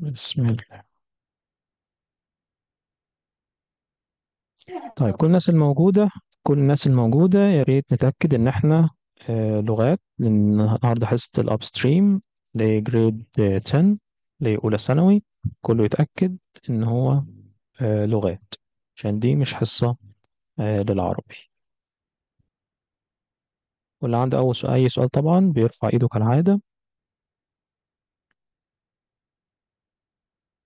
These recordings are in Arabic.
بسم الله. طيب كل الناس الموجودة كل الناس الموجودة يا ريت نتأكد إن إحنا آه، لغات لأن النهاردة حصة ال Upstream ل grade 10 لأولى ثانوي كله يتأكد إن هو آه، لغات عشان دي مش حصة آه، للعربي. واللي عنده أول سؤال أي سؤال طبعا بيرفع إيده كالعادة.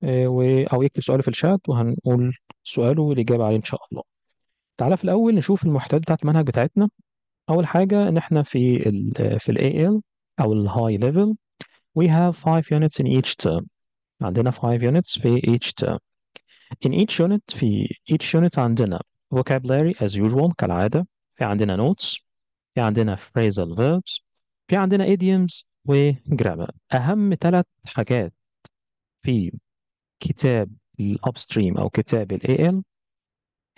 آه، و... أو يكتب سؤاله في الشات وهنقول سؤاله والإجابة عليه إن شاء الله. تعالى في الأول نشوف المحتويات بتاعت المنهج بتاعتنا. أول حاجة إن إحنا في ال في ال AL أو ال High Level we have five units in each term. عندنا five units في each term. In each unit في each unit عندنا vocabulary as usual كالعادة. في عندنا notes في عندنا phrasal verbs في عندنا idioms و grammar. أهم ثلاث حاجات في كتاب ال Upstream أو كتاب ال AL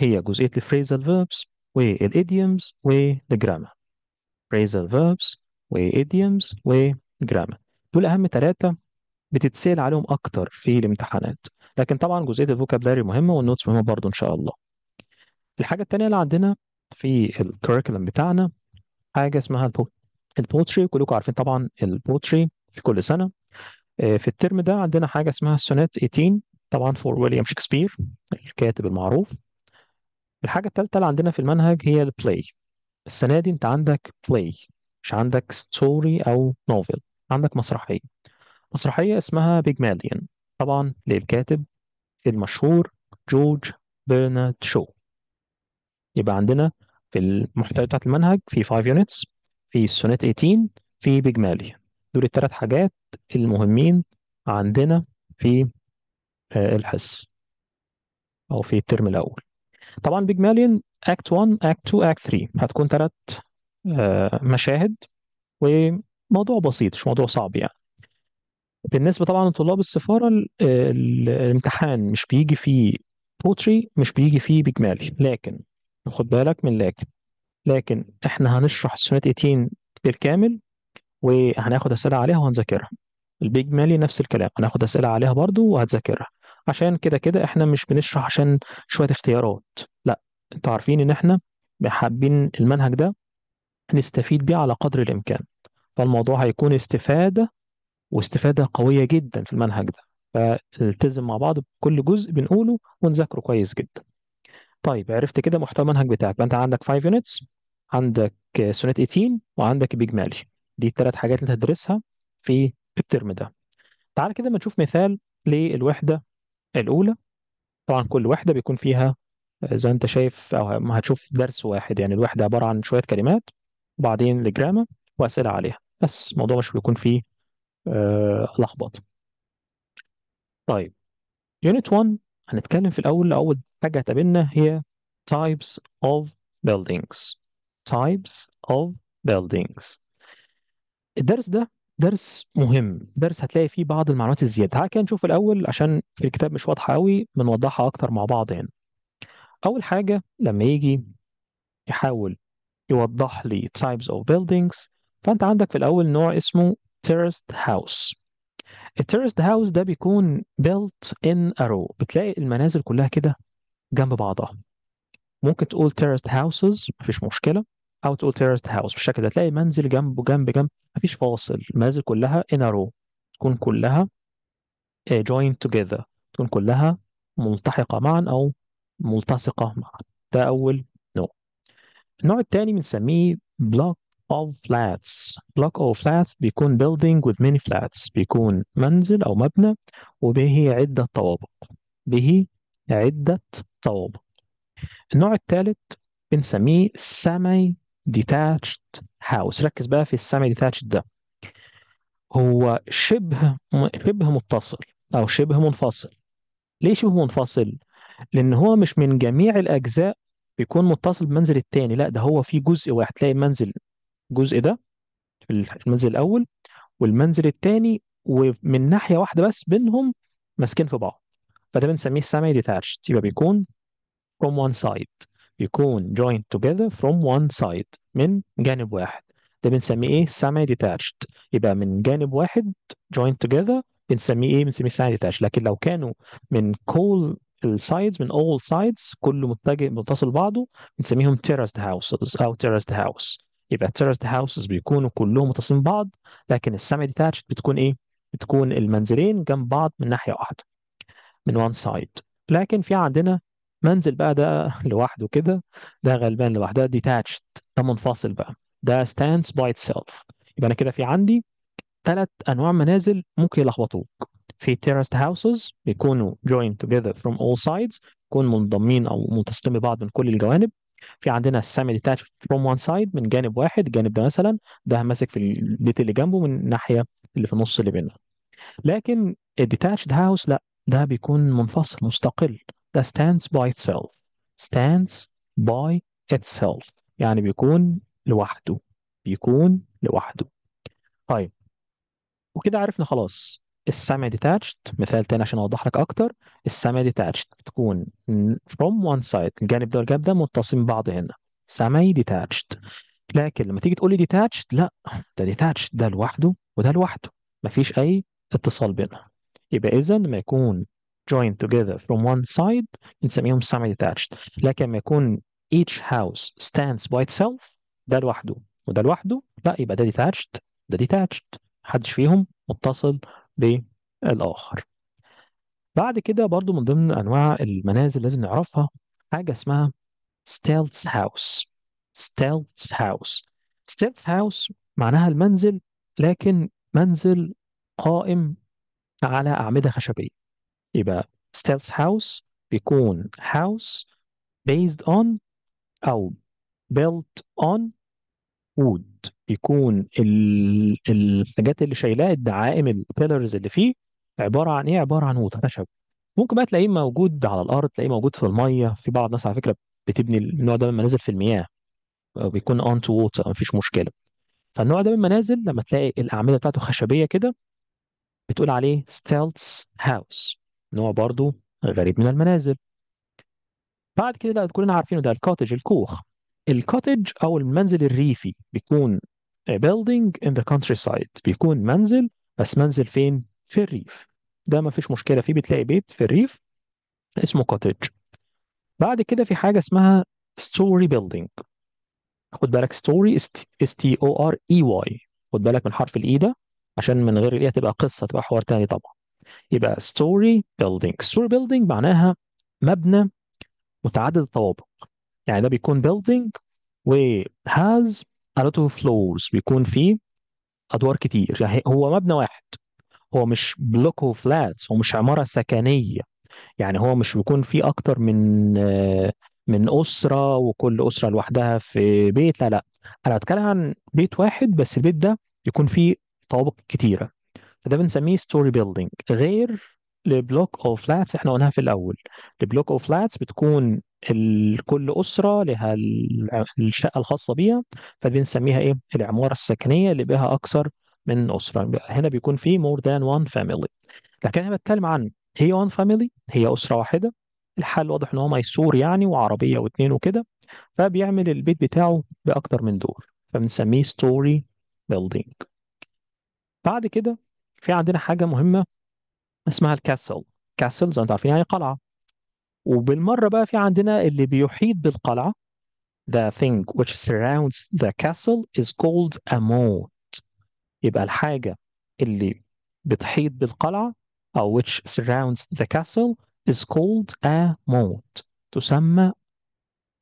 هي جزئية ال phrasal verbs وال idioms وال grammar phrasal verbs و idioms و grammar دول أهم ثلاثة بتتسأل عليهم أكتر في الامتحانات. لكن طبعا جزئية ال vocabulary مهمة وال notes مهمة برضو إن شاء الله. الحاجة التانية اللي عندنا في ال curriculum بتاعنا حاجة اسمها ال poetry كلكم عارفين طبعا ال poetry في كل سنة. آه، في الترم ده عندنا حاجة اسمها ال Sonnet 18 طبعا for ويليام شكسبير الكاتب المعروف. الحاجة التالتة اللي عندنا في المنهج هي ال play السنة دي انت عندك play مش عندك story أو novel عندك مسرحية. مسرحية اسمها بيجماليون طبعا للكاتب المشهور جورج برنارد شو يبقى عندنا في المحتوى بتاعت المنهج في 5 units في Sonnet 18 في بيجماليون دول الثلاث حاجات المهمين عندنا في آه، الحس أو في الترم الأول. طبعا بيجماليون Act 1 Act 2 Act 3 هتكون ثلاث مشاهد وموضوع بسيط مش موضوع صعب يعني. بالنسبة طبعا لطلاب السفارة ال- ال- الامتحان مش بيجي فيه poetry مش بيجي فيه بيجماليون لكن خد بالك من لكن لكن إحنا هنشرح السونات 18 بالكامل وهناخد أسئلة عليها وهنذاكرها. البيج مالي نفس الكلام هناخد أسئلة عليها برضو وهتذاكرها. عشان كده كده إحنا مش بنشرح عشان شوية اختيارات. لا أنتوا عارفين إن إحنا حابين المنهج ده نستفيد بيه على قدر الإمكان. فالموضوع هيكون استفادة واستفادة قوية جدا في المنهج ده. فالتزم مع بعض بكل جزء بنقوله ونذاكره كويس جدا. طيب عرفت كده محتوى المنهج بتاعك. انت عندك 5 units عندك سونات 18 وعندك بيج مالي دي الثلاث حاجات اللي هتدرسها في الترم ده. تعال كده ما نشوف مثال للوحدة الأولى. طبعا كل وحدة بيكون فيها زي انت شايف أو ما هتشوف درس واحد. يعني الوحدة عبارة عن شوية كلمات وبعدين الجرامر وأسئلة عليها. بس الموضوع مش بيكون فيه آه لخبطة طيب يونت 1 هنتكلم في الأول. أول حاجة هتقابلنا هي types of buildings. types of buildings. الدرس ده درس مهم. درس هتلاقي فيه بعض المعلومات الزيادة. تعال كده نشوف الأول عشان في الكتاب مش واضحة قوي بنوضحها أكتر مع بعض هنا أول حاجة لما يجي يحاول يوضح لي types of buildings فأنت عندك في الأول نوع اسمه terraced house. التيرست هاوس ده بيكون built in a row. بتلاقي المنازل كلها كده جنب بعضها. ممكن تقول terraced houses مفيش مشكلة. أو تقول terraced house. بالشكل ده تلاقي منزل جنبه جنب جنب. مفيش فاصل. المنازل كلها a row. تكون كلها آه، joined together. تكون كلها ملتحقة معا أو ملتصقة معا. ده أول نوع. النوع الثاني بنسميه block of flats. block of flats بيكون building with many flats. بيكون منزل أو مبنى. وبه عدة طوابق. به عدة طوابق. النوع الثالث بنسميه semi detached house. ركز بقى في السامي detached ده. هو شبه شبه متصل أو شبه منفصل. ليه شبه منفصل؟ لأن هو مش من جميع الأجزاء بيكون متصل بالمنزل التاني. لا ده هو في جزء واحد. تلاقي المنزل الجزء ده المنزل الأول والمنزل التاني ومن ناحية واحدة بس بينهم ماسكين في بعض. فده بنسميه semi detached. يبقى بيكون from one side. بيكون joined together from one side من جانب واحد. ده بنسميه إيه؟ semi detached. يبقى من جانب واحد joined together بنسميه إيه؟ بنسميه semi-detached لكن لو كانوا من كل ال sides من all sides كله متجه متصل بعضه بنسميهم terraced houses أو terraced house. يبقى terraced houses بيكونوا كلهم متصلين ببعض لكن ال semi-detached بتكون إيه؟ بتكون المنزلين جنب بعض من ناحية واحدة من one side. لكن في عندنا منزل بقى ده لوحده كده ده غلبان لوحده ده detached ده منفصل بقى ده stands by itself. يبقى أنا كده في عندي ثلاث أنواع منازل ممكن يلخبطوك. في terraced houses بيكونوا joined together from all sides يكونوا منضمين أو ملتصقين ببعض من كل الجوانب. في عندنا semi detached from one side من جانب واحد الجانب ده مثلا ده ماسك في البيت اللي جنبه من الناحية اللي في النص اللي بينهم لكن الديتاتشد هاوس لا ده بيكون منفصل مستقل. ده stands by itself. stands by itself. يعني بيكون لوحده. بيكون لوحده. طيب. وكده عرفنا خلاص. ال semi-detached مثال تاني عشان أوضح لك أكتر. ال semi-detached بتكون from one side. الجانب ده والجانب ده متصلين ببعض هنا. semi-detached لكن لما تيجي تقول لي detached لا. ده detached ده لوحده وده لوحده. مفيش أي اتصال بينهم. يبقى اذا لما يكون joined together from one side بنسميهم semi detached لكن لما يكون each house stands by itself ده لوحده. وده لوحده؟ لا يبقى ده detached. ده detached. محدش فيهم متصل بالآخر. بعد كده برضو من ضمن أنواع المنازل لازم نعرفها حاجة اسمها stealth house. stealth house. stealth house معناها المنزل لكن منزل قائم على أعمدة خشبية. يبقى stealth house بيكون house based on أو built on wood. بيكون ال- الحاجات اللي شايلاه الدعائم البيلرز اللي فيه عبارة عن إيه؟ عبارة عن وود خشب ممكن بقى تلاقيه موجود على الأرض تلاقيه موجود في المية. في بعض الناس على فكرة بتبني النوع ده من المنازل في المياه. بيكون on to water مفيش مشكلة. فالنوع ده من المنازل لما تلاقي الأعمدة بتاعته خشبية كده بتقول عليه stealth house. نوع برضو غريب من المنازل. بعد كده لا كلنا عارفينه ده الكوتج الكوخ. الكوتج أو المنزل الريفي بيكون a building in the countryside. بيكون منزل بس منزل فين؟ في الريف. ده ما فيش مشكلة فيه بتلاقي بيت في الريف اسمه cottage بعد كده في حاجة اسمها story building. خد بالك story S T O R E Y خد بالك من حرف ال E ده؟ عشان من غير الإي هتبقى قصة تبقى حوار تاني طبعا. يبقى story building. story building معناها مبنى متعدد الطوابق. يعني ده بيكون building و a lot of floors. بيكون فيه أدوار كتير. يعني هو مبنى واحد. هو مش block of flats هو مش عمارة سكنية. يعني هو مش بيكون فيه أكتر من من أسرة وكل أسرة لوحدها في بيت. لا لا. أنا بتكلم عن بيت واحد بس البيت ده يكون فيه طوابق كتيرة. فده بنسميه storey building غير ال block of flats إحنا قلناها في الأول. ال block of flats بتكون. كل أسرة لها ال- الشقة الخاصة بيها فبنسميها إيه؟ العمارة السكنية اللي بها أكثر من أسرة. هنا بيكون في more than one family. لكن أنا بتكلم عن هي one family هي أسرة واحدة. الحل واضح إن هو ميسور يعني وعربية واثنين وكده. فبيعمل البيت بتاعه بأكتر من دور. فبنسميه storey building بعد كده في عندنا حاجة مهمة اسمها ال castle. castle زي ما أنتم عارفين يعني قلعة. وبالمرة بقى في عندنا اللي بيحيط بالقلعة the thing which surrounds the castle is called a moat. يبقى الحاجة اللي بتحيط بالقلعة أو which surrounds the castle is called a moat. تسمى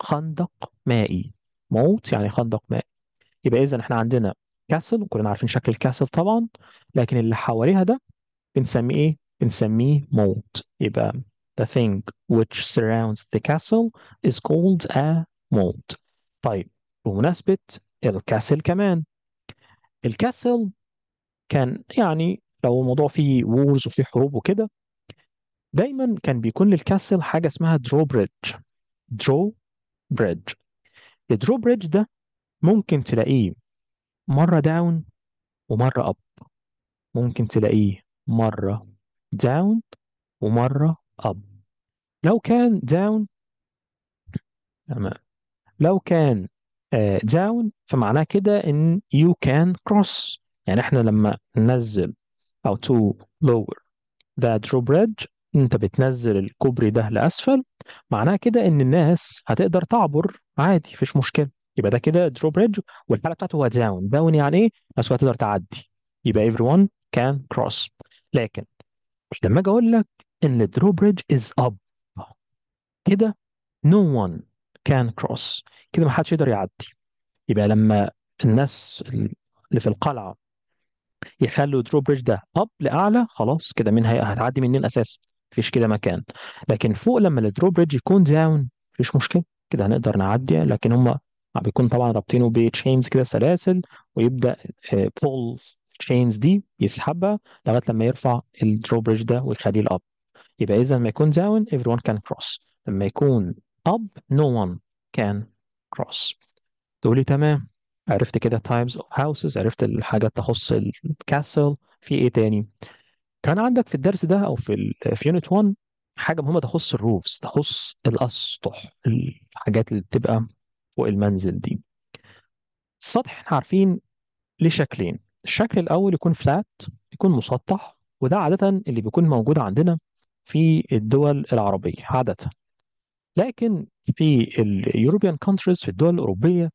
خندق مائي. موت يعني خندق مائي. يبقى إذا إحنا عندنا كاسل كلنا عارفين شكل الكاسل طبعا لكن اللي حواليها ده بنسميه إيه؟ بنسميه moat. يبقى the thing which surrounds the castle is called a moat. طيب بمناسبة ال castle كمان ال castle كان يعني لو الموضوع فيه wars وفيه حروب وكده دايما كان بيكون لل castle حاجة اسمها drawbridge drawbridge ال drawbridge ده ممكن تلاقيه مرة down ومرة up ممكن تلاقيه مرة down ومرة up لو كان down تمام. لو كان down فمعناه كده إن you can cross. يعني إحنا لما ننزل أو to lower the drawbridge أنت بتنزل الكوبري ده لأسفل معناها كده إن الناس هتقدر تعبر عادي مفيش مشكلة. يبقى ده كده drawbridge والحالة بتاعته هو down. down يعني إيه؟ الناس هتقدر تعدي. يبقى everyone can cross. لكن لما أجي أقول لك إن ال drawbridge is up. كده no one can cross. كده محدش يقدر يعدي. يبقى لما الناس اللي في القلعة يخلوا drawbridge ده up لأعلى خلاص كده مين هتعدي منين أساسا؟ مفيش كده مكان. لكن فوق لما ال drawbridge يكون down مفيش مشكلة. كده هنقدر نعدي. لكن هم بيكون طبعا رابطينه ب chains كده سلاسل ويبدأ pull chains دي يسحبها لغاية لما يرفع ال drawbridge ده ويخليه ال up يبقى اذا لما يكون down everyone can cross. لما يكون up no one can cross. تقولي تمام. عرفت كده types of houses عرفت الحاجة تخص ال castle في إيه تاني؟ كان عندك في الدرس ده أو في في unit 1 حاجة مهمة تخص ال roofs تخص الأسطح الحاجات اللي بتبقى فوق المنزل دي. السطح إحنا عارفين ليه شكلين الشكل الأول يكون flat يكون مسطح وده عادة اللي بيكون موجود عندنا في الدول العربية عادة. لكن في ال European countries في الدول الأوروبية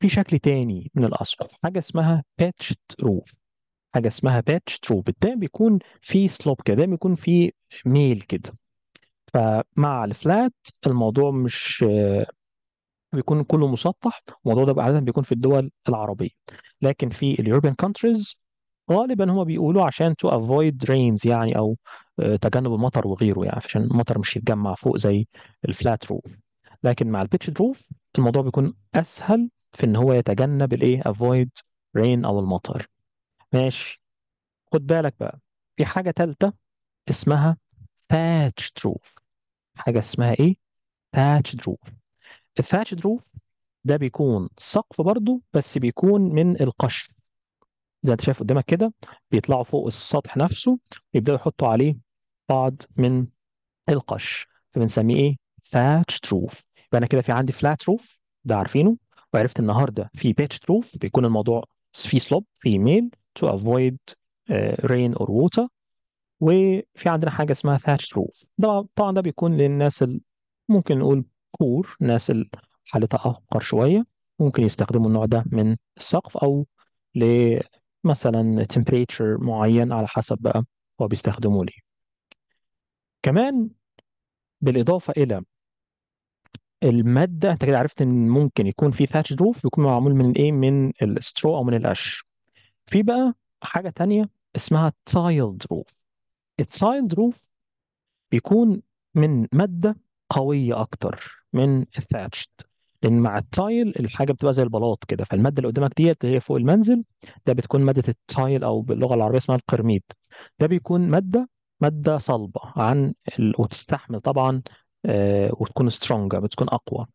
في شكل تاني من الأسقف حاجة اسمها pitched roof حاجة اسمها pitched roof ده بيكون في slope كده دايما بيكون في ميل كده. فمع ال flat الموضوع مش بيكون كله مسطح الموضوع ده عادة بيكون في الدول العربية. لكن في ال European countries غالبا هما بيقولوا عشان to avoid rains يعني أو تجنب المطر وغيره يعني عشان المطر مش يتجمع فوق زي ال flat roof لكن مع ال pitched roof الموضوع بيكون أسهل في إن هو يتجنب الايه avoid رين أو المطر. ماشي. خد بالك بقى في حاجة ثالثه اسمها thatched روف حاجة اسمها إيه؟ thatched روف الثاتشد روف ده بيكون سقف برضو بس بيكون من القش زي انت شايف قدامك كده بيطلعوا فوق السطح نفسه يبداوا يحطوا عليه بعض من القش فبنسميه إيه؟ thatched roof يبقى أنا كده في عندي flat roof ده عارفينه وعرفت النهارده في pitched roof بيكون الموضوع في سلوب في ميل avoid uh, rain or water. وفي عندنا حاجة اسمها thatched roof ده طبعا ده بيكون للناس. ممكن نقول بور ناس حالتها افقر شوية ممكن يستخدموا النوع ده من السقف أو لمثلا temperature معين على حسب بقى هو بيستخدموه ليه. كمان بالإضافة إلى المادة أنت كده عرفت إن ممكن يكون في thatched roof بيكون معمول من الايه من ال straw أو من القش في بقى حاجة تانية اسمها tiled roof ال tiled roof بيكون من مادة قوية أكتر. من ال thatched لأن مع ال tile الحاجة بتبقى زي البلاط كده فالمادة اللي قدامك ديت اللي هي فوق المنزل ده بتكون مادة ال tile أو باللغة العربية اسمها القرميد. ده بيكون مادة مادة صلبة عن ال... وتستحمل طبعا آه وتكون stronger بتكون أقوى.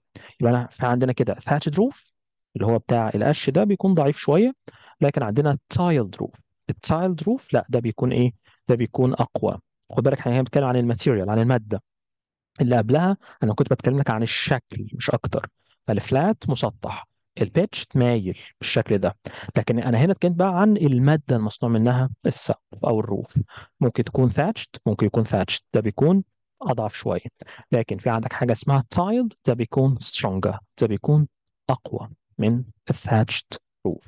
يبقى أنا في عندنا كده thatched roof اللي هو بتاع القش ده بيكون ضعيف شوية لكن عندنا tiled roof ال tiled roof لا ده بيكون إيه؟ ده بيكون أقوى. خد بالك إحنا بنتكلم عن ال material عن المادة. اللي قبلها أنا كنت بتكلم لك عن الشكل مش أكتر. فال flat مسطح ال pitched مايل بالشكل ده. لكن أنا هنا اتكلمت بقى عن المادة المصنوع منها السقف أو ال roof. ممكن تكون thatched ممكن يكون thatched ده بيكون أضعف شوية. لكن في عندك حاجة اسمها tiled ده بيكون stronger ده بيكون أقوى من ال thatched roof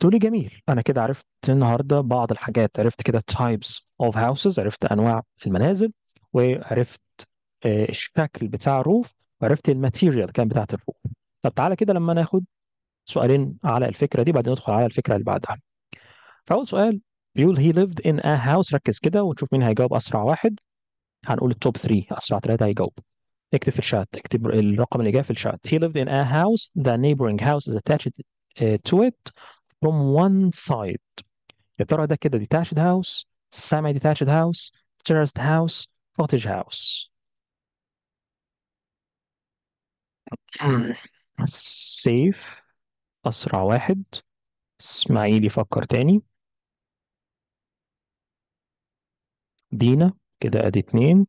تقولي جميل أنا كده عرفت النهارده بعض الحاجات. عرفت كده types of houses عرفت أنواع المنازل وعرفت الشكل بتاع ال roof وعرفت ال material كمان بتاعت ال roof. طب تعالى كده لما ناخد سؤالين على الفكرة دي بعدين ندخل على الفكرة اللي بعدها. فأول سؤال بيقول he lived in a house ركز كده ونشوف مين هيجاوب أسرع واحد. هنقول التوب 3 أسرع ثلاثة هيجاوب. اكتب في الشات اكتب الرقم اللي جاي في الشات. he lived in a house the neighboring house is attached to it from one side. يا ترى ده كده detached house semi detached house terraced house cottage house. سيف أسرع واحد. إسماعيل يفكر تاني. دينا كده أدي اتنين.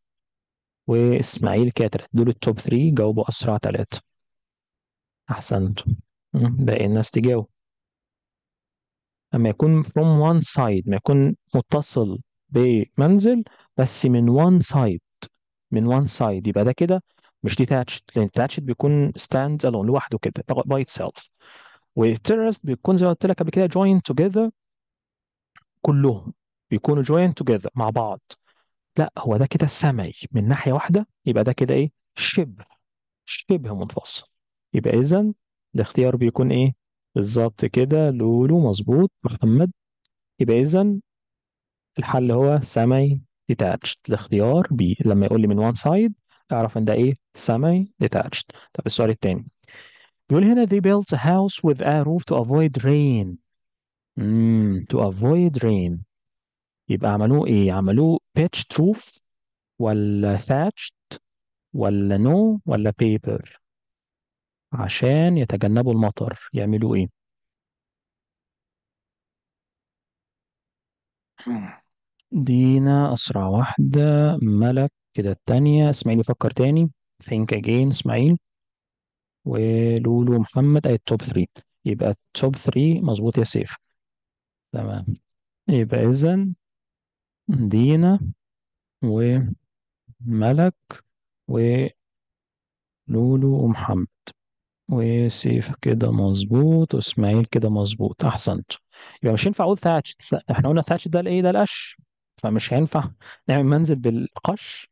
وإسماعيل كده تلاتة. دول التوب ثري جاوبوا أسرع تلاتة. أحسنتم باقي الناس تجاوب. لما يكون from one side ما يكون متصل بمنزل بس من one side. من one side. يبقى ده كده مش detached لأن detached بيكون stand alone لوحده كده by itself. والterraced بيكون زي ما قلت لك قبل كده join together كلهم بيكونوا join together مع بعض. لا هو ده كده سمعي من ناحية واحدة يبقى ده كده إيه؟ شبه شبه منفصل. يبقى اذا الاختيار بيكون إيه؟ بالظبط كده لولو مظبوط محمد. يبقى اذا الحل هو semi detached. الاختيار بي لما يقول لي من one side اعرف إن ده إيه؟ semi detached. طب السؤال الثاني بيقول هنا they built a house with a roof to avoid rain. امم to avoid rain. يبقى عملوه إيه؟ عملوه pitched roof ولا thatched ولا no ولا paper عشان يتجنبوا المطر. يعملوا إيه؟ دينا أسرع واحدة. ملك كده التانية إسماعيل يفكر تاني. Think again إسماعيل. ولولو محمد أي ال top 3 يبقى ال top 3 مظبوط يا سيف. تمام. يبقى إذا دينا وملك ولولو ومحمد. وسيف كده مظبوط وإسماعيل كده مظبوط. احسنت يبقى مش ينفع أقول thatch إحنا قلنا thatch ده الايه ده القش. فمش هينفع نعمل منزل بالقش.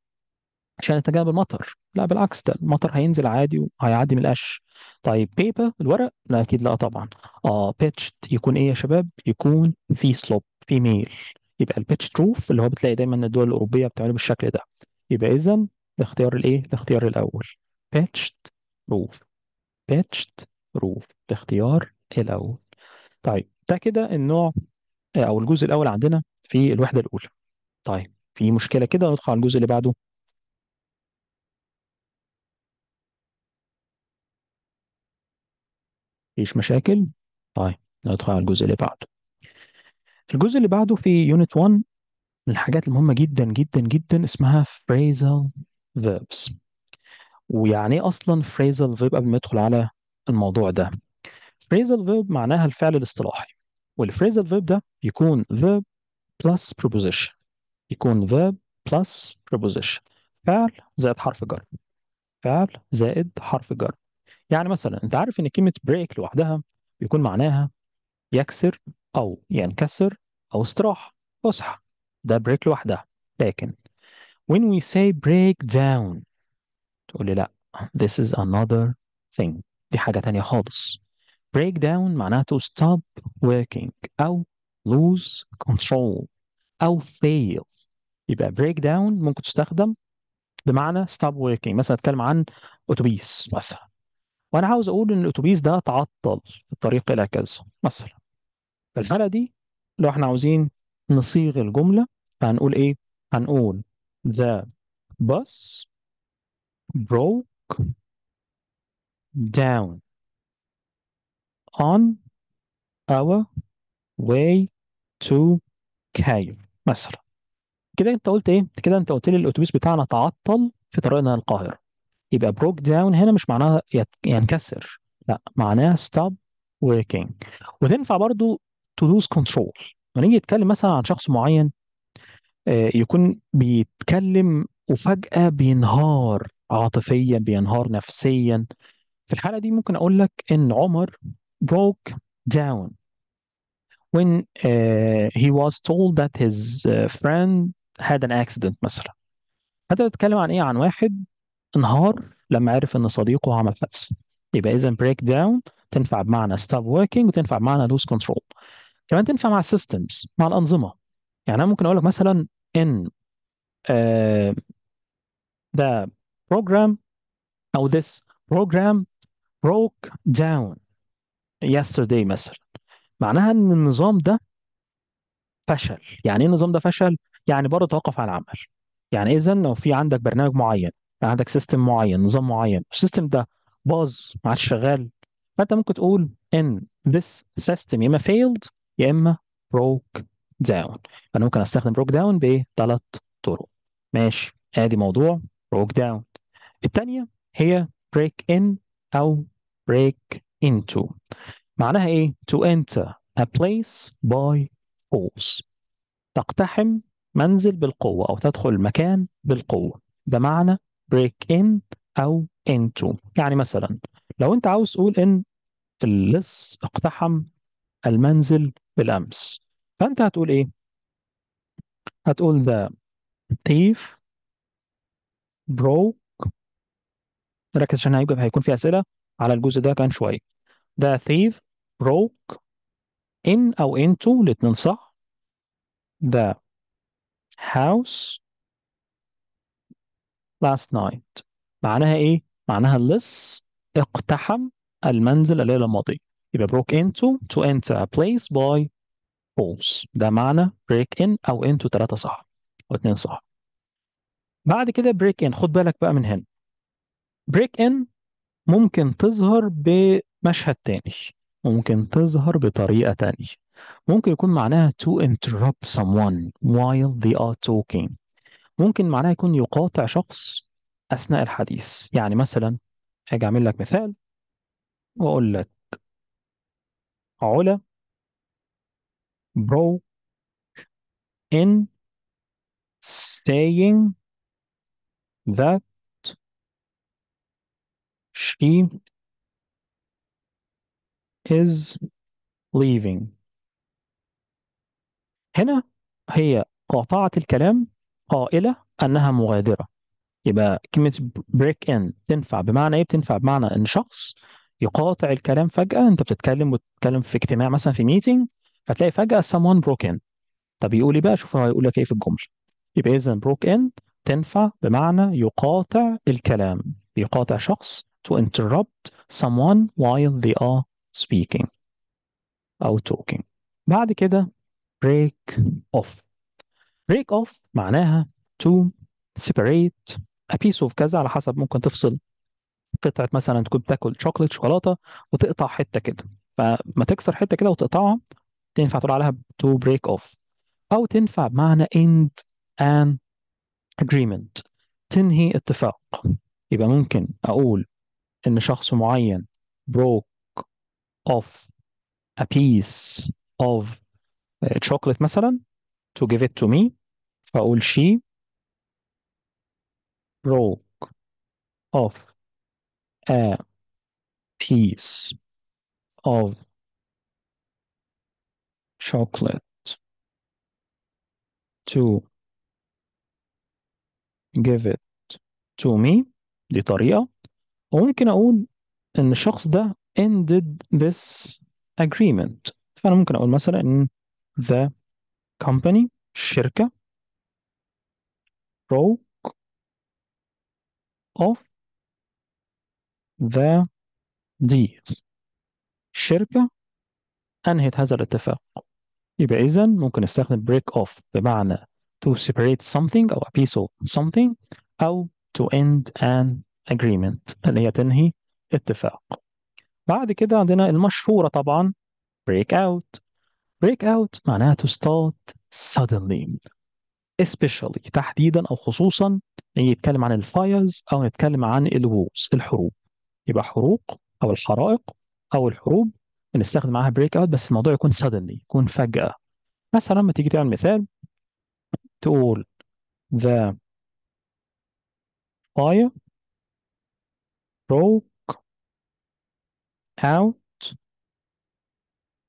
عشان نتجنب المطر. لا بالعكس ده المطر هينزل عادي وهيعدي من القش. طيب paper الورق؟ لا أكيد لا طبعا. آه pitched يكون إيه يا شباب؟ يكون في slope في ميل يبقى ال pitched roof اللي هو بتلاقي دايما الدول الأوروبية بتعمله بالشكل ده. يبقى اذا الاختيار الإيه؟ الاختيار الأول. pitched roof بيتشت روف الاختيار الأول. طيب ده كده النوع أو الجزء الأول عندنا في الوحدة الأولى. طيب في مشكلة كده ندخل على الجزء اللي بعده. مفيش مشاكل. طيب ندخل على الجزء اللي بعده. الجزء اللي بعده في يونت 1 من الحاجات المهمة جدا جدا جدا اسمها phrasal verbs. ويعني إيه أصلا phrasal verb قبل ما ندخل على الموضوع ده؟ phrasal verb معناها الفعل الاصطلاحي. والphrasal verb ده يكون verb plus preposition يكون verb plus preposition فعل زائد حرف جر. فعل زائد حرف جر. يعني مثلا أنت عارف إن كلمة break لوحدها بيكون معناها يكسر أو ينكسر أو استراحة فسحة ده بريك لوحدها. لكن when we say break down تقول لي لا this is another thing. دي حاجة تانية خالص. break down معناها to stop working أو lose control أو fail. يبقى break down ممكن تستخدم بمعنى stop working. مثلا أتكلم عن أتوبيس مثلا. وأنا عاوز أقول إن الأتوبيس ده تعطل في الطريق إلى كذا مثلا في الحالة دي لو إحنا عاوزين نصيغ الجملة فهنقول إيه؟ هنقول the bus broke down on our way to Cairo مثلا كده أنت قلت إيه؟ كده أنت قلت لي الأتوبيس بتاعنا تعطل في طريقنا للقاهرة يبقى broke down هنا مش معناها ينكسر لا معناها stop working. وتنفع برضو to lose control. ونيجي نتكلم مثلا عن شخص معين يكون بيتكلم وفجأة بينهار عاطفيا بينهار نفسيا. في الحالة دي ممكن أقول لك إن عمر broke down. When uh, he was told that his uh, friend had an accident مثلا. هذا بيتكلم عن إيه؟ عن واحد انهار لما عرف إن صديقه عمل حادثة. يبقى إذا break down تنفع بمعنى stop working وتنفع بمعنى lose control. كمان تنفع مع السيستمز مع الأنظمة. يعني أنا ممكن أقول لك مثلا إن uh, the program أو this program broke down yesterday مثلا. معناها إن النظام ده فشل. يعني إيه النظام ده فشل؟ يعني برضه توقف عن العمل. يعني إذا لو في عندك برنامج معين عندك system معين نظام معين. ال system ده باظ ما عادش شغال. فأنت ممكن تقول إن this system يا إما failed يا إما broke down. فأنا ممكن أستخدم broke down بثلاث طرق. ماشي. آدي موضوع broke down. الثانية هي break in أو break into. معناها إيه؟ to enter a place by force. تقتحم منزل بالقوة أو تدخل مكان بالقوة. ده break in أو into. يعني مثلا لو أنت عاوز تقول إن اللص اقتحم المنزل بالأمس فأنت هتقول إيه؟ هتقول the thief broke ركز عشان هيبقى هيكون في أسئلة على الجزء ده كان شوية. the thief broke in أو into الاتنين صح. the house last night. معناها إيه؟ معناها اللص اقتحم المنزل الليلة الماضية. يبقى broke into to enter a place by force ده معنى break in أو into ثلاثة صح واثنين صح. بعد كده break in. خد بالك بقى من هنا. break in ممكن تظهر بمشهد تاني. ممكن تظهر بطريقة تانية ممكن يكون معناها to interrupt someone while they are talking. ممكن معناها يكون يقاطع شخص أثناء الحديث. يعني مثلا أجي أعمل لك مثال وأقول لك علا broke in saying that she is leaving. هنا هي قاطعت الكلام قائلة أنها مغادرة. يبقى كلمة break in تنفع بمعنى إيه؟ بتنفع بمعنى إن شخص يقاطع الكلام فجأة أنت بتتكلم وتتكلم في اجتماع مثلا في ميتنج فتلاقي فجأة someone broke in. طب يقول إيه بقى؟ شوف هيقول لك إيه في الجملة. يبقى إذا broke in تنفع بمعنى يقاطع الكلام يقاطع شخص to interrupt someone while they are speaking أو talking. بعد كده break off. Break off معناها to separate a piece of كذا على حسب ممكن تفصل. قطعة مثلا تكون بتاكل شوكولاتة شوكولاتة وتقطع حتة كده. فما تكسر حتة كده وتقطعها تنفع تقول عليها to break off. أو تنفع بمعنى end an agreement تنهي اتفاق. يبقى ممكن أقول إن شخص معين broke off a piece of chocolate مثلا to give it to me. فأقول she broke off a piece of chocolate to give it to me دي طريقة وممكن أقول إن الشخص ده ended this agreement فأنا ممكن أقول مثلا إن the company الشركة broke off the deal الشركة أنهت هذا الاتفاق يبقى إذا ممكن استخدم break off بمعنى to separate something أو a piece of something أو to end an agreement اللي هي تنهي اتفاق بعد كده عندنا المشهورة طبعا break out break out معناها to start suddenly especially تحديدا أو خصوصا يتكلم عن الفايرز أو يتكلم عن الووز الحروب. يبقى حروق أو الحرائق أو الحروب بنستخدم معاها break out بس الموضوع يكون suddenly يكون فجأة. مثلا لما تيجي تعمل مثال تقول the fire broke out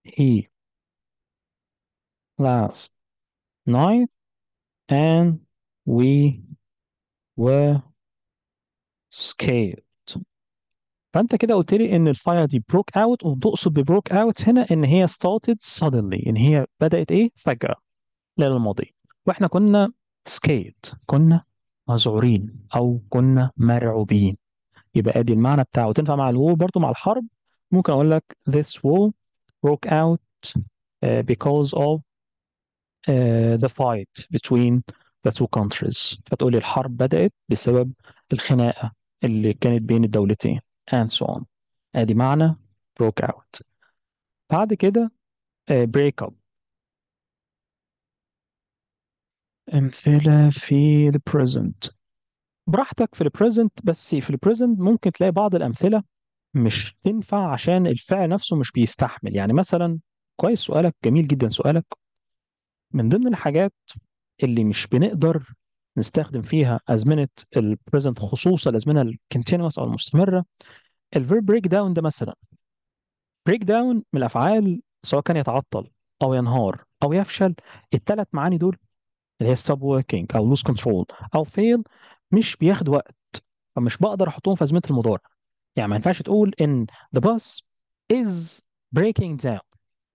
here last night. And we were scared. فأنت كده قلت لي إن الفاير دي broke out وتقصد ب broke out هنا إن هي started suddenly إن هي بدأت إيه؟ فجأة الليلة الماضية. وإحنا كنا scared كنا مذعورين أو كنا مرعوبين. يبقى أدي المعنى بتاعه. تنفع مع الوو برضو مع الحرب؟ ممكن أقول لك this war broke out uh, because of the fight between the two countries. فتقول لي الحرب بدأت بسبب الخناقة اللي كانت بين الدولتين and so on. ادي معنى broke out. بعد كده uh, break up. أمثلة في ال present. براحتك في ال present بس في ال present ممكن تلاقي بعض الأمثلة مش تنفع عشان الفعل نفسه مش بيستحمل. يعني مثلا كويس سؤالك جميل جدا سؤالك. من ضمن الحاجات اللي مش بنقدر نستخدم فيها أزمنة ال present خصوصا الأزمنة ال continuous أو المستمرة ال verb break down ده مثلا. break down من الأفعال سواء كان يتعطل أو ينهار أو يفشل الثلاث معاني دول اللي هي stop working أو lose control أو fail مش بياخد وقت فمش بقدر أحطهم في أزمنة المضارع. يعني ما ينفعش تقول إن the bus is breaking down.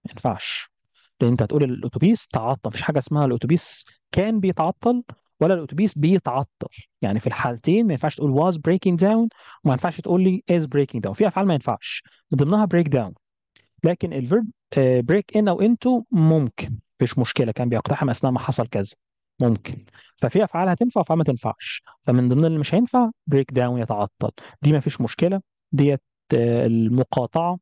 ما ينفعش. لأن أنت هتقول الأتوبيس تعطل مفيش حاجة اسمها الأتوبيس كان بيتعطل ولا الأتوبيس بيتعطل. يعني في الحالتين ما ينفعش تقول was breaking down وما ينفعش تقول لي is breaking down. في أفعال ما ينفعش من ضمنها break down. لكن الفيرب break in أو into ممكن مفيش مشكلة كان بيقتحم أثناء ما حصل كذا ممكن. ففي أفعال هتنفع وأفعال ما تنفعش. فمن ضمن اللي مش هينفع break down يتعطل. دي ما فيش مشكلة ديت آه، المقاطعة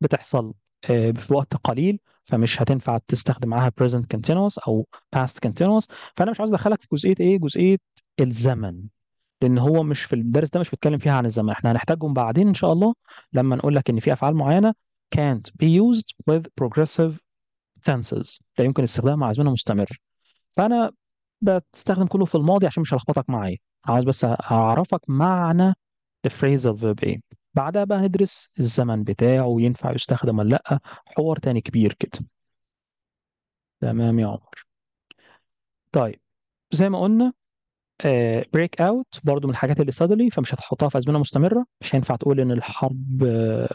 بتحصل آه، في وقت قليل. فمش هتنفع تستخدم معاها present continuous أو past continuous. فأنا مش عاوز أدخلك في جزئية إيه؟ جزئية الزمن. لأن هو مش في الدرس ده مش بيتكلم فيها عن الزمن. إحنا هنحتاجهم بعدين إن شاء الله لما نقول لك إن في أفعال معينة can't be used with progressive tenses. لا يمكن استخدامها مع ازمنه مستمر. فأنا بستخدم كله في الماضي عشان مش هلخبطك معايا. عاوز بس أعرفك معنى الفريزال فيرب إيه بعدها بقى ندرس الزمن بتاعه وينفع يستخدم ولا لأ. حوار تاني كبير كده. تمام يا عمر. طيب زي ما قلنا break out برضو من الحاجات اللي suddenly فمش هتحطها في أزمنة مستمرة. مش هينفع تقول إن الحرب آه،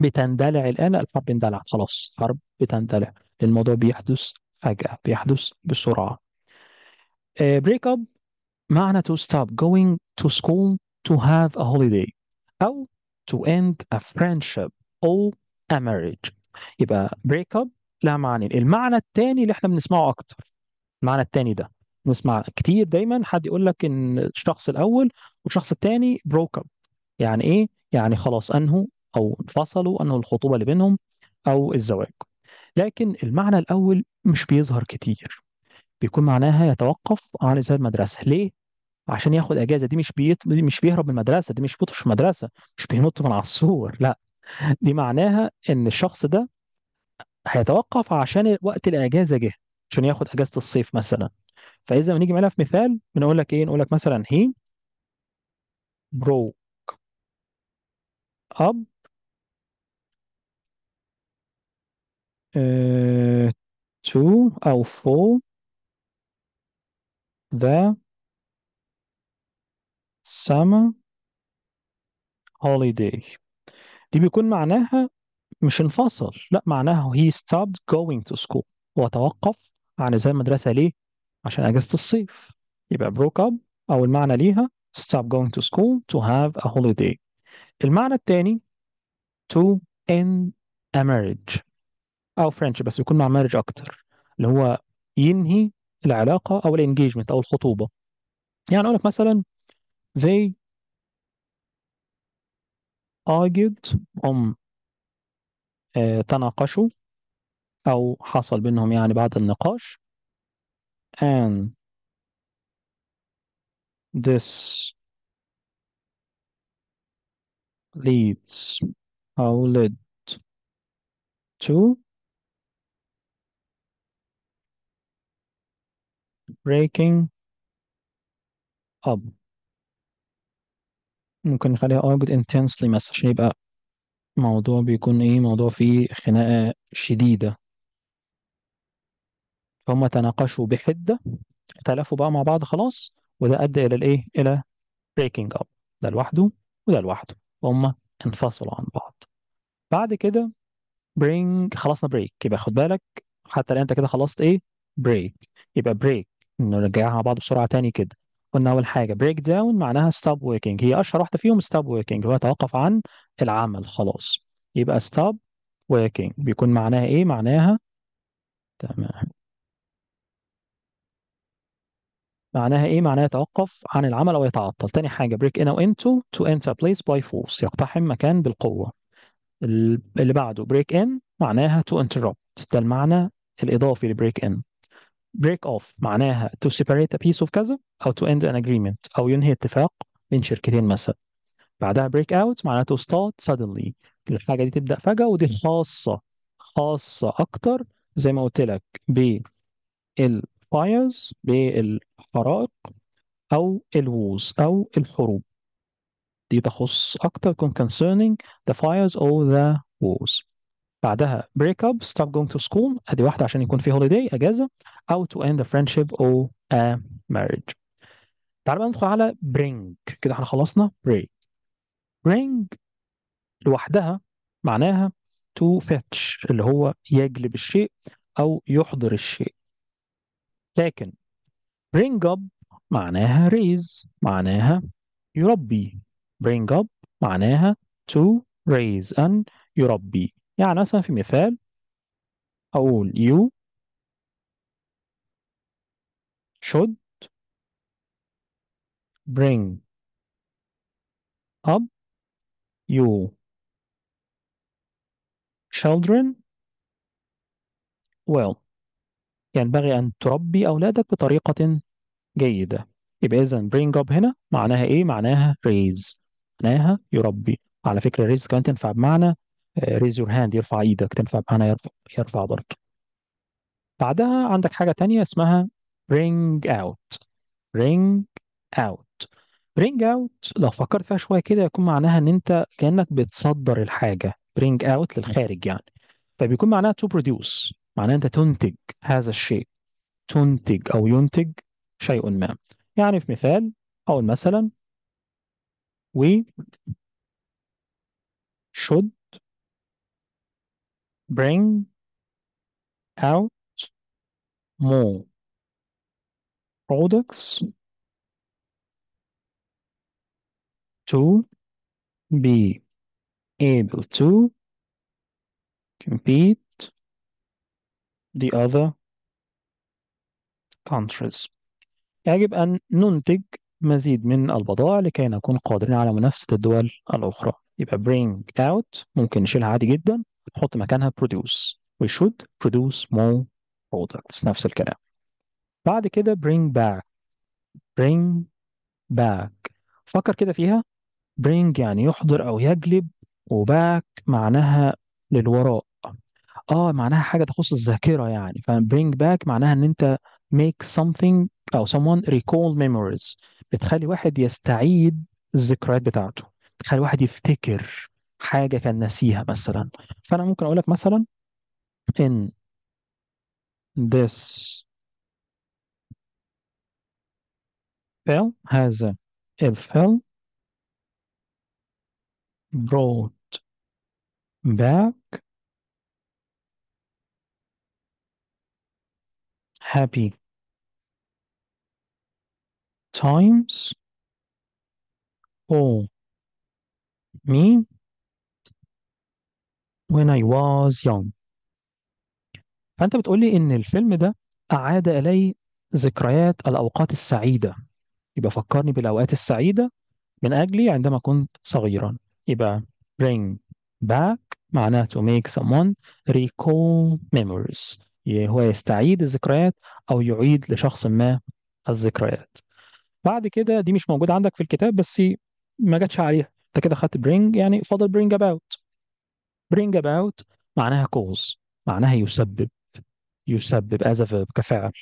بتندلع الآن. لأ الحرب اندلعت خلاص حرب بتندلع. الموضوع بيحدث فجأة بيحدث بسرعة. break up معنى to stop going to school to have a holiday. أو to end a friendship or a marriage. يبقى break up لها معنى. المعنى الثاني اللي إحنا بنسمعه أكتر. المعنى الثاني ده. نسمع كتير دايما حد يقول لك إن الشخص الأول والشخص الثاني broke up. يعني إيه؟ يعني خلاص أنهوا أو انفصلوا أنهوا الخطوبة اللي بينهم أو الزواج. لكن المعنى الأول مش بيظهر كتير. بيكون معناها يتوقف عن إزاء المدرسة ليه؟ عشان ياخد أجازة. دي مش بيت... دي مش بيهرب من المدرسة دي مش بيطفش في المدرسة مش بينط من على السور لا. دي معناها إن الشخص ده هيتوقف عشان وقت الأجازة جه عشان ياخد أجازة الصيف مثلا. فإذا ما نيجي نعملها في مثال بنقول لك إيه؟ نقول لك مثلا broke up uh, to أو for the summer holiday. دي بيكون معناها مش انفصل لا معناها he stopped going to school. هو توقف عن زي المدرسة ليه؟ عشان أجازة الصيف. يبقى broke up أو المعنى ليها stop going to school to have a holiday. المعنى الثاني to end a marriage أو friendship بس يكون مع marriage أكتر. اللي هو ينهي العلاقة أو الانجيجمنت أو الخطوبة. يعني أقول لك مثلا they argued هم آه، تناقشوا أو حصل بينهم يعني بعد النقاش and this leads أو led to breaking up ممكن نخليها argued intensely مثلا عشان يبقى موضوع بيكون إيه موضوع فيه خناقة شديدة. فهم تناقشوا بحدة اختلفوا بقى مع بعض خلاص وده أدى إلى الإيه؟ إلى breaking up. ده لوحده وده لوحده. وهم انفصلوا عن بعض. بعد كده bring خلصنا break. يبقى خد بالك حتى الآن أنت كده خلصت إيه؟ break. يبقى break. نرجعها بعض بسرعة تاني كده. قلنا أول حاجة. break down معناها stop working. هي أشهر واحدة فيهم stop working هو يتوقف عن العمل خلاص. يبقى stop working. بيكون معناها إيه؟ معناها تمام. معناها إيه؟ معناها يتوقف عن العمل أو يتعطل. تاني حاجة break in أو into to enter place by force. يقتحم مكان بالقوة. ال- اللي بعده break in معناها to interrupt. ده المعنى الإضافي ل break in. Break off معناها to separate a piece of كذا أو to end an agreement أو ينهي اتفاق بين شركتين مثلا. بعدها break out معناها to start suddenly. الحاجة دي تبدأ فجأة ودي خاصة خاصة أكتر زي ما قلت لك بال fires بالحرائق أو ال wars أو الحروب. دي تخص أكتر concerning the fires or the wars. بعدها break up stop going to school. أدي واحدة عشان يكون في holiday أجازة. أو to end a friendship or a marriage. تعال بقى ندخل على bring. كده إحنا خلصنا break. Bring لوحدها معناها to fetch اللي هو يجلب الشيء أو يحضر الشيء. لكن bring up معناها raise معناها يربي. Bring up معناها to raise. أن يربي. يعني مثلا في مثال أقول you should bring up your children well. ينبغي أن تربي أولادك بطريقة جيدة. يبقى إذا bring up هنا معناها إيه؟ معناها raise. معناها يربي. على فكرة raise كمان تنفع. بمعنى raise your hand يرفع إيدك تنفع بمعنى يرفع, يرفع برضه بعدها عندك حاجة تانية اسمها bring out. bring out. bring out لو فكرت فيها شوية كده يكون معناها إن أنت كأنك بتصدر الحاجة. bring out للخارج يعني. فبيكون معناها to produce. معناها أنت تنتج هذا الشيء. تنتج أو ينتج شيء ما. يعني في مثال أو مثلا we should bring out more products to be able to compete the other countries. يجب أن ننتج مزيد من البضائع لكي نكون قادرين على منافسة الدول الأخرى. يبقى bring out ممكن نشيلها عادي جدا. نحط مكانها produce. We should produce more products. نفس الكلام. بعد كده bring back. Bring back. فكر كده فيها. Bring يعني يحضر أو يجلب. وباك معناها للوراء. آه معناها حاجة تخص الذاكرة يعني. ف bring back معناها إن أنت make something أو someone recall memories. بتخلي واحد يستعيد الذكريات بتاعته. بتخلي واحد يفتكر حاجة كان ناسيها مثلا. فأنا ممكن أقول لك مثلا in this film هذا الفيلم brought back happy times for me when I was young. فأنت بتقولي إن الفيلم ده أعاد إلي ذكريات الأوقات السعيدة. يبقى فكرني بالأوقات السعيدة من أجلي عندما كنت صغيرا. يبقى bring back معناه to make someone recall memories. هو يستعيد الذكريات أو يعيد لشخص ما الذكريات. بعد كده دي مش موجودة عندك في الكتاب بس ما جاتش عليها. أنت كده خدت bring يعني فضل bring about. Bring about معناها cause معناها يسبب يسبب as a verb كفعل.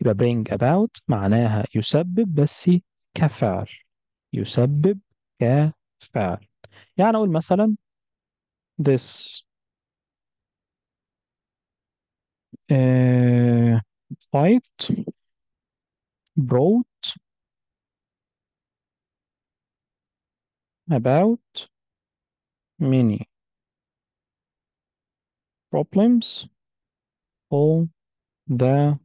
يبقى bring about معناها يسبب بس كفعل. يسبب كفعل. يعني أقول مثلا this. fight brought about many. Problems for the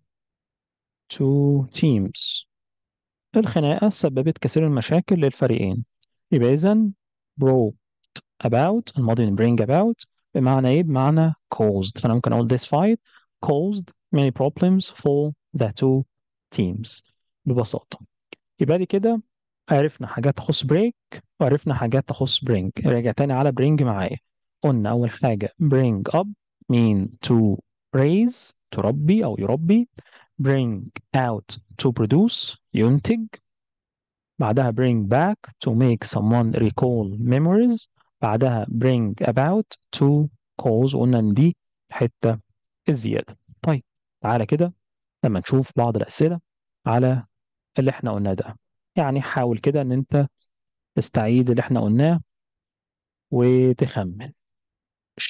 two teams. الخناقة سببت كثير المشاكل للفريقين. يبقى إذا brought about الماضي bring about بمعنى إيه؟ بمعنى caused. فأنا ممكن أقول this fight caused many problems for the two teams. ببساطة. يبقى دي كده عرفنا حاجات تخص break وعرفنا حاجات تخص bring. راجع تاني على bring معايا. قلنا أول حاجة bring up mean to raise تربي أو يربي bring out to produce ينتج بعدها bring back to make someone recall memories بعدها bring about to cause قلنا ان دي الحتة الزيادة. طيب تعالى كده لما نشوف بعض الأسئلة على اللي إحنا قلناه ده. يعني حاول كده إن أنت تستعيد اللي إحنا قلناه وتخمن.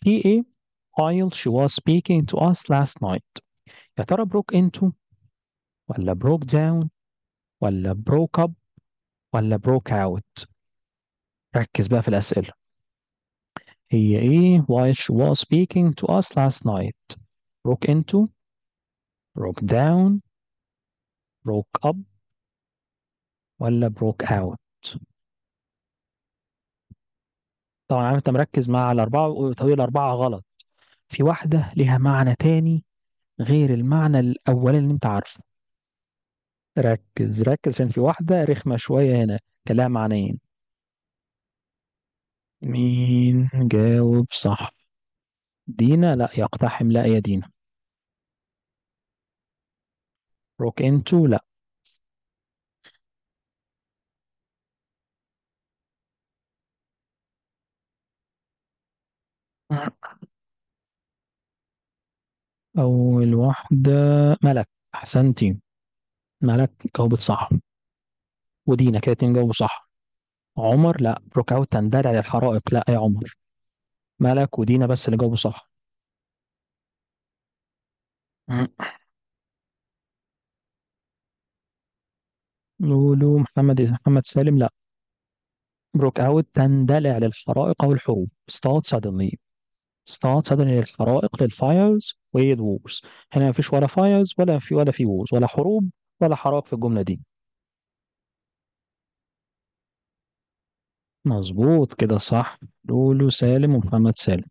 إيه while she was speaking to us last night يا ترى broke into ولا broke down ولا broke up ولا broke out ركز بقى في الأسئلة هي إيه while she was speaking to us last night broke into broke down broke up ولا broke out طبعا انت مركز مع الأربعة وتقول الأربعة غلط في واحدة ليها معنى تاني غير المعنى الأولاني اللي أنت عارفه. ركز ركز عشان في واحدة رخمة شوية هنا كلام معنيين. مين جاوب صح؟ دينا؟ لا يقتحم. لا يا دينا. broke into لا. أول واحدة ملك أحسنتي ملك جاوبت صح ودينا كده اتنين جاوبوا صح عمر؟ لا. broke out تندلع للحرائق لا يا عمر. ملك ودينا بس اللي جاوبوا صح لولو محمد محمد سالم؟ لا. broke out تندلع للحرائق أو الحروب. Start suddenly. Start suddenly للحرائق لل fires وال wars هنا مفيش ولا fires ولا في ولا في wars ولا حروب ولا حرائق في الجملة دي. مظبوط كده صح. لولو سالم ومحمد سالم.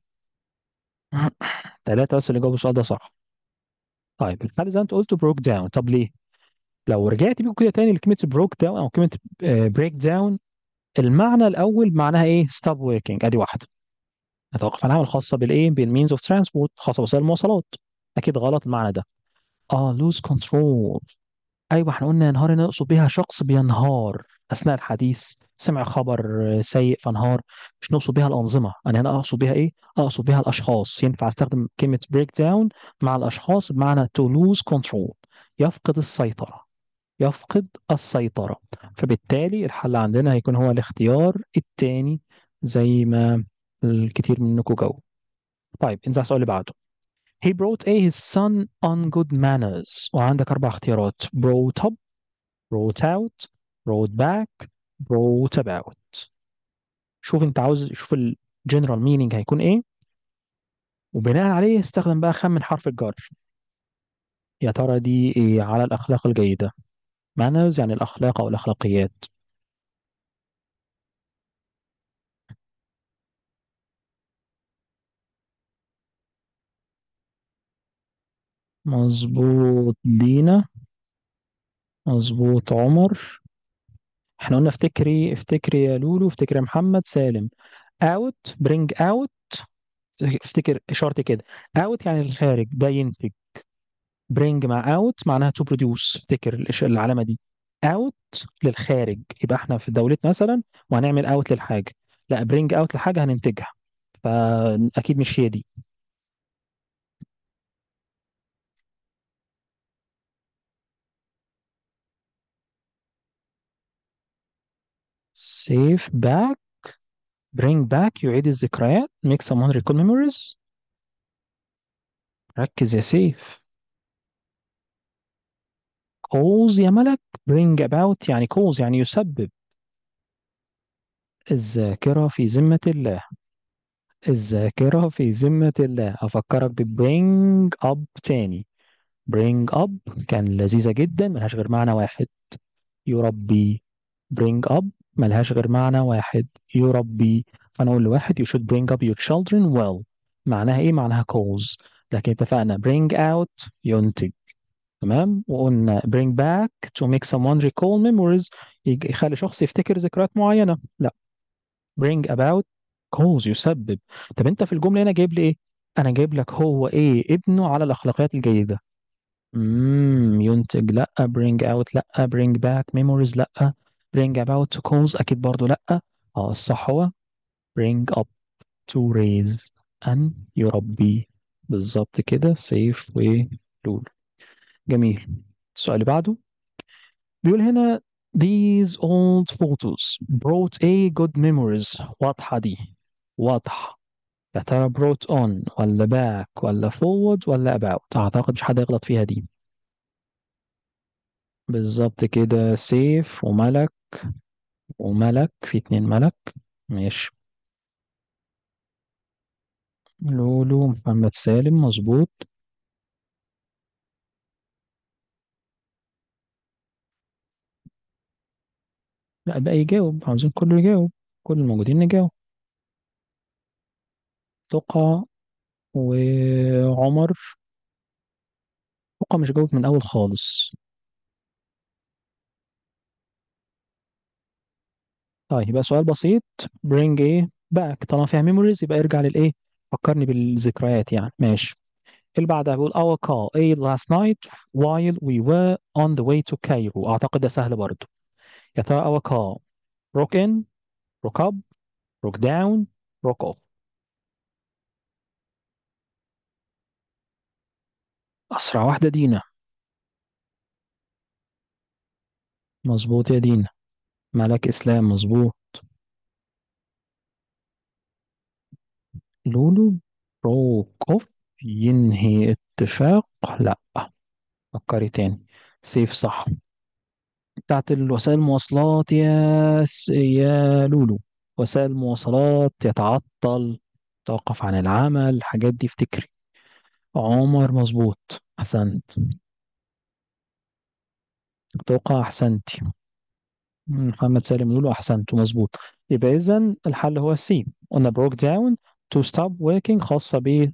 ثلاثة بس اللي جاوبوا السؤال ده صح. طيب الحل زي ما انت قلت broke down طب ليه؟ لو رجعت بيكم كده تاني لكلمة broke down أو كلمة break down المعنى الأول معناها إيه؟ stop working أدي واحدة. نتوقف عن العمل خاصة بالايه؟ بال means of transport خاصة بوسائل المواصلات. أكيد غلط المعنى ده. آه lose control أيوه إحنا قلنا ينهار نقصد بيها شخص بينهار. أثناء الحديث سمع خبر سيء فانهار. مش نقصد بيها الأنظمة. أنا هنا أقصد بيها إيه؟ أقصد بيها الأشخاص. ينفع أستخدم كلمة break down مع الأشخاص بمعنى to lose control. يفقد السيطرة. يفقد السيطرة. فبالتالي الحل عندنا هيكون هو الاختيار الثاني زي ما الكثير منكم جاوب طيب انزل السؤال اللي بعده. He brought a his son on good manners. وعندك أربع اختيارات. Brought up brought out brought back brought about. شوف أنت عاوز شوف ال general meaning هيكون إيه. وبناء عليه استخدم بقى خمن حرف الجر. يا ترى دي إيه على الأخلاق الجيدة؟ Manners يعني الأخلاق أو الأخلاقيات مظبوط. دينا مظبوط. عمر. إحنا قلنا افتكري افتكري يا لولو افتكري يا محمد سالم. out bring out. افتكر اشارتي كده. out يعني الخارج ده ينتج. bring مع out معناها to produce. افتكر العلامة دي. out للخارج. يبقى إحنا في دولتنا مثلا وهنعمل out للحاجة. لا bring out لحاجة هننتجها. فأكيد مش هي دي. Save back bring back يعيد الذكريات make someone recall memories. ركز يا سيف. cause يا ملك bring about يعني cause يعني يسبب. الذاكرة في ذمة الله. الذاكرة في ذمة الله. أفكرك ب bring up تاني. bring up كان لذيذة جدا ملهاش غير معنى واحد. يربي bring up ملهاش غير معنى واحد. يربي فأنا أقول لواحد you should bring up your children well. معناها إيه؟ معناها cause. لكن اتفقنا bring out ينتج تمام؟ وقلنا bring back to make someone recall memories. يخلي شخص يفتكر ذكريات معينة. لا. Bring about cause. يسبب. طب أنت في الجملة هنا جايب لي إيه؟ أنا جايب لك هو إيه؟ ابنه على الأخلاقيات الجيدة. امم ينتج. لأ. Bring out. لأ. Bring back memories. لأ. Bring about to cause أكيد برضو لأ. آه الصح هو bring up to raise ان يربي. بالظبط كده. سيف ولولو جميل. السؤال اللي بعده. بيقول هنا these old photos brought a good memories. واضحة دي. واضحة. يا ترى brought on ولا back ولا forward ولا about أعتقد مش حد يغلط فيها دي. بالظبط كده. سيف وملك وملك في اتنين ملك. ماشي. لولو محمد سالم مظبوط. لا بقى يجاوب. عاوزين كله يجاوب. كل الموجودين نجاوب. تقى وعمر. تقى مش جاوب من أول خالص. طيب يبقى سؤال بسيط. Bring إيه back. طالما فيها memories يبقى ارجع للايه فكرني بالذكريات يعني. ماشي. اللي بعدها بيقول our car ate last night while we were on the way to Cairo. أعتقد ده سهل برضه. يا ترى our car broke in broke up broke down broke off. أسرع واحدة دينا. مظبوط يا دينا. ملك إسلام مظبوط. لولو off ينهي اتفاق؟ لا. فكري تاني. سيف صح. بتاعت الوسائل المواصلات يا س... يا لولو. وسائل المواصلات يتعطل توقف عن العمل الحاجات دي افتكري. عمر مظبوط. أحسنت توقع أحسنتي. محمد سالم لولو أحسنت مظبوط. يبقى إذا الحل هو سي قلنا broke down to stop working خاصة ب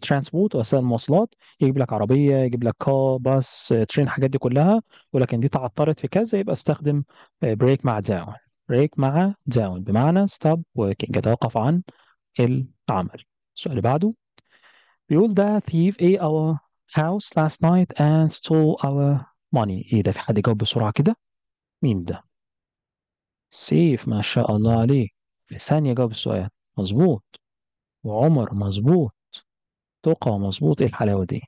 transport وسائل المواصلات. يجيب لك عربية يجيب لك car bus train الحاجات دي كلها. ولكن دي تعطلت في كذا يبقى استخدم break مع down break مع down بمعنى stop working. يتوقف عن العمل. السؤال اللي بعده. بيقول the thief ate our house last night and stole our money. إيه ده؟ في حد يجاوب بسرعة كده؟ مين ده؟ سيف ما شاء الله عليه. في ثانية جاوب السؤال مظبوط. وعمر مظبوط. توقع مظبوط. إيه الحلاوة دي؟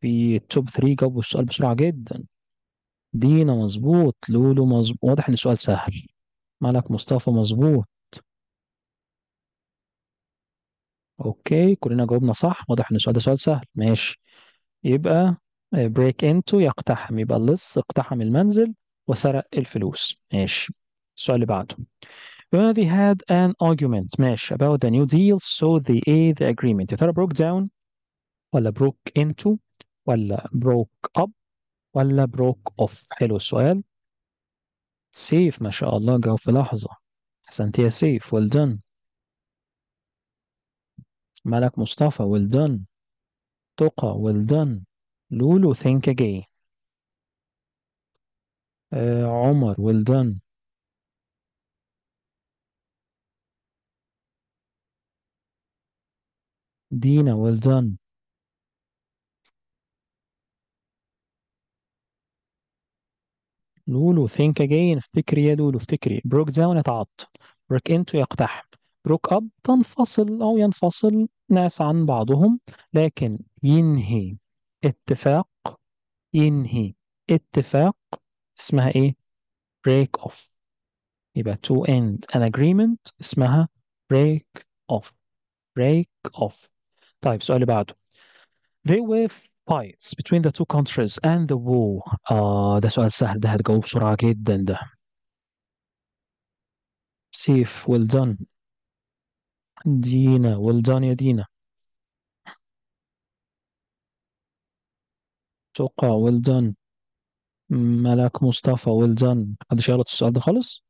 في ال top 3 جاوبوا السؤال بسرعة جدا. دينا مظبوط. لولو مظبوط. واضح إن السؤال سهل. ملك مصطفى مظبوط. okay. كلنا جاوبنا صح. واضح إن السؤال ده سؤال سهل. ماشي. يبقى break into يقتحم. يبقى اللص اقتحم المنزل. وسرق الفلوس ماشي السؤال اللي بعده When they had an argument ماشي about the new deal so they ate the agreement يا ترى broke down ولا broke into ولا broke up ولا broke off حلو السؤال سيف ما شاء الله جاوب في لحظة أحسنت يا سيف well done ملك مصطفى well done تقى well done لولو think again آه عمر well done. دينا well done. لولو think again. افتكري يا لولو افتكري. broke down يتعطل break into يقتحم. broke up تنفصل أو ينفصل ناس عن بعضهم. لكن ينهي. اتفاق ينهي. اتفاق اسمها إيه break off يبقى to end an agreement اسمها break off break off طيب السؤال اللي بعده There were fights between the two countries and the war آه ده سؤال سهل ده هتجاوب بسرعة جدا ده سيف well done دينا well done يا دينا توقع well done ملاك مصطفى well done محدش يغلط في السؤال ده خالص؟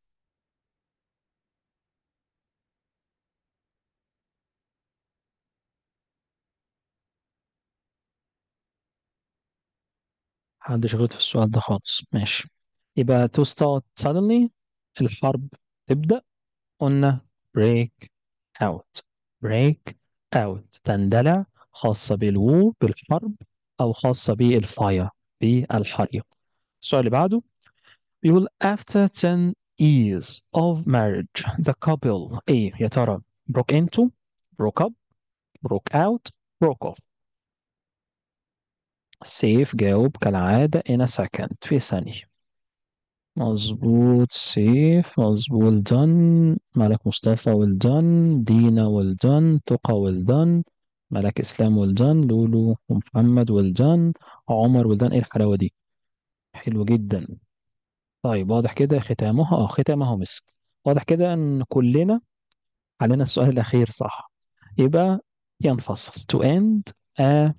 محدش غلط في السؤال ده خالص. ماشي. يبقى to start suddenly الحرب تبدأ. قلنا break out. break out. تندلع خاصة بالوو بالحرب أو خاصة بالفاير بالحريق. السؤال اللي بعده بيقول after 10 years of marriage the couple إيه يا ترى broke into broke up broke out broke off سيف جاوب كالعادة in a second في ثانية مظبوط سيف مظبوط done ملك مصطفى well done دينا well done تقى well done ملك إسلام well done لولو ومحمد well done عمر well done إيه الحلاوة دي حلو جدا. طيب واضح كده ختامها آه ختامها مسك. واضح كده إن كلنا علينا السؤال الأخير صح. يبقى ينفصل. To end a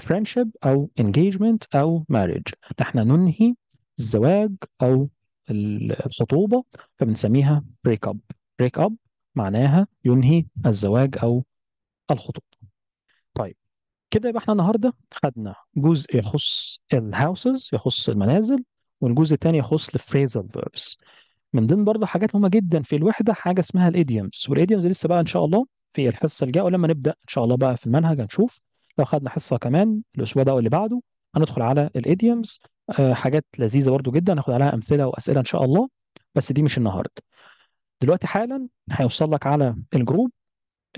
friendship أو engagement أو marriage. إحنا ننهي الزواج أو ال- الخطوبة فبنسميها break up. break up معناها ينهي الزواج أو الخطوبة. طيب كده يبقى إحنا النهارده خدنا جزء يخص ال houses يخص المنازل والجزء الثاني يخص ال phrasal verbs من ضمن برضه حاجات مهمة جدا في الوحدة حاجة اسمها ال idioms وال idioms لسه بقى إن شاء الله في الحصة الجاية ولما نبدأ إن شاء الله بقى في المنهج هنشوف لو خدنا حصة كمان الأسبوع ده واللي بعده هندخل على ال idioms آه حاجات لذيذة برضه جدا ناخد عليها أمثلة وأسئلة إن شاء الله بس دي مش النهارده. دلوقتي حالا هيوصل لك على ال group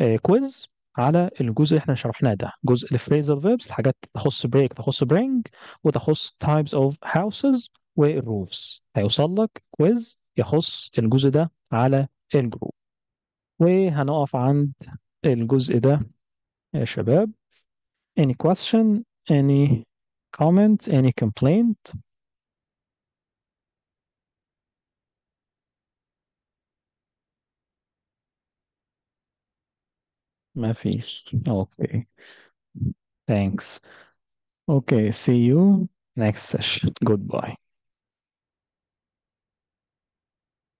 آه quiz على الجزء اللي إحنا شرحناه ده. جزء ال phrasal verbs الحاجات تخص break تخص bring وتخص types of houses وال roofs هيوصل لك quiz يخص الجزء ده على ال group وهنقف عند الجزء ده يا شباب. Any question any comment any complaint Mephish. Okay. Thanks. Okay. See you next session. Goodbye.